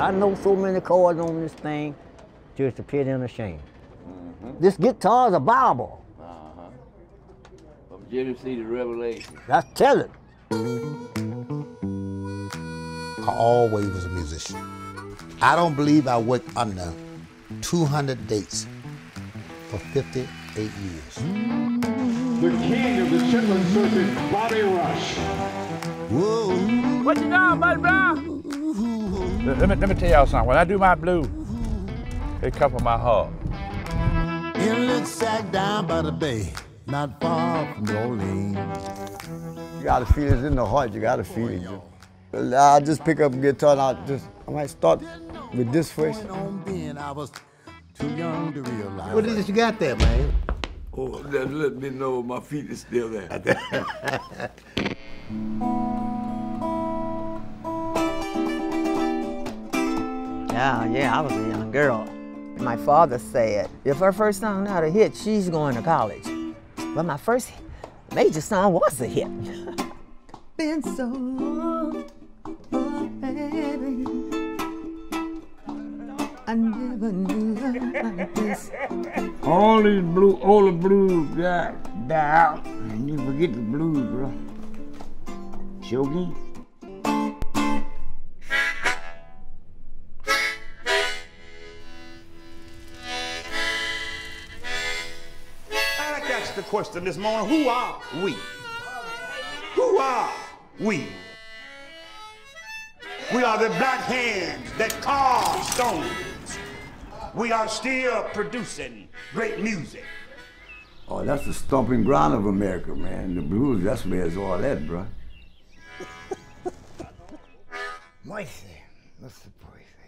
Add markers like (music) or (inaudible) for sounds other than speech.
I know so many chords on this thing, just a pity and a shame. This guitar's a Bible. Uh-huh. From Genesis to Revelation. That's tell it. I always was a musician. I don't believe I worked under 200 dates for 58 years. The king of the Chitlin Circuit, Bobby Rush. Whoa. What you doing, buddy Brown? Let, let me, let me tell y'all something. When I do my blues, it come from my heart. In a sack down by the bay, not far from New Orleans. You gotta feel it in the heart. You gotta feel it. I just pick up a guitar and I just I might start with this first. Going on then, I was too young to realize. What is it you got there, man? Oh, just let me know my feet is still there. (laughs) Yeah, yeah, I was a young girl. My father said, if her first song not a hit, she's going to college. But my first major song was a hit. (laughs) Been so long, oh baby. I never knew like this. All these blue, all the blues got die out, and you forget the blues, bro. Choking. Ask the question this morning who are we? Who are we? We are the black hands that carve stones. We are still producing great music. Oh, that's the stomping ground of America, man. The blues, that's where it's all at, bro. (laughs) Moise, the Poise.